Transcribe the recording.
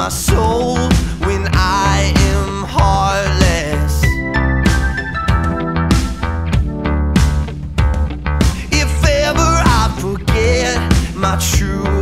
my soul when I am heartless. If ever I forget my true